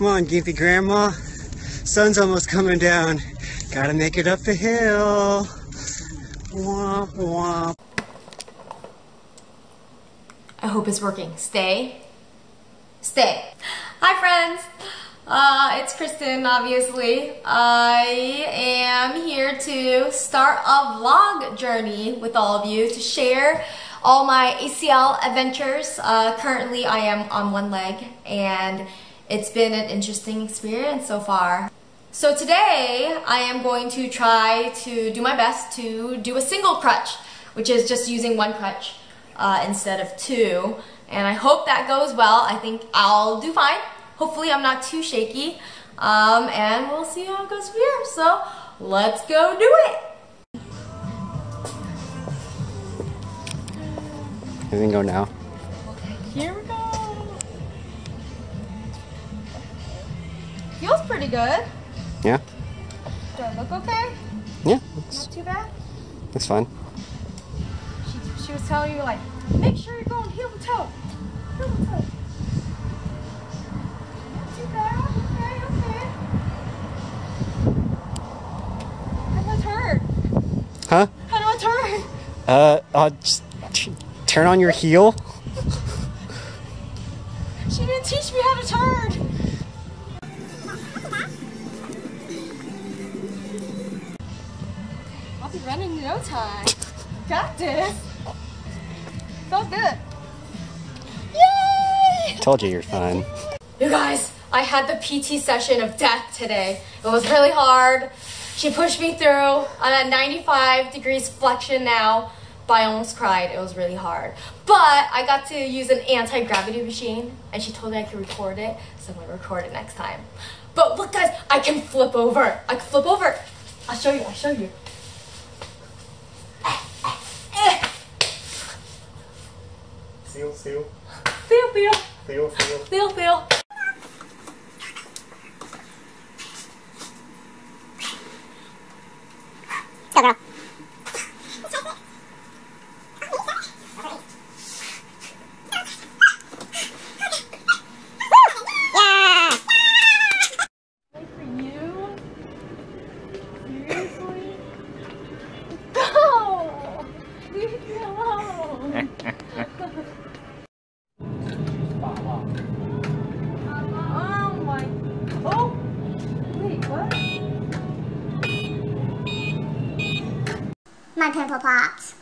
Come on, gimpy grandma. Sun's almost coming down. Gotta make it up the hill. Womp womp. I hope it's working. Stay. Stay. Hi friends. Uh, it's Kristen, obviously. I am here to start a vlog journey with all of you to share all my ACL adventures. Uh, currently, I am on one leg and it's been an interesting experience so far. So today, I am going to try to do my best to do a single crutch, which is just using one crutch uh, instead of two. And I hope that goes well. I think I'll do fine. Hopefully I'm not too shaky. Um, and we'll see how it goes from here. So let's go do it. You can go now. Here pretty good. Yeah? Do I look okay? Yeah, Not too bad? that's fine. She, she was telling you like, make sure you're going heel to toe. Heel to toe. Not too bad. Okay, okay. How do I turn? Huh? How do I turn? Uh, uh, just turn on your heel. She didn't teach me how to turn. I'll be running in no time. Got this. Felt good. Yay! Told you you're fine. You guys, I had the PT session of death today. It was really hard. She pushed me through. I'm at 95 degrees flexion now, but I almost cried. It was really hard. But I got to use an anti-gravity machine, and she told me I could record it, so I'm gonna record it next time. But look guys, I can flip over. I can flip over. I'll show you, I'll show you. Seal, seal, Feel, feel, seal, seal. feel, feel. Wait my pimple popped.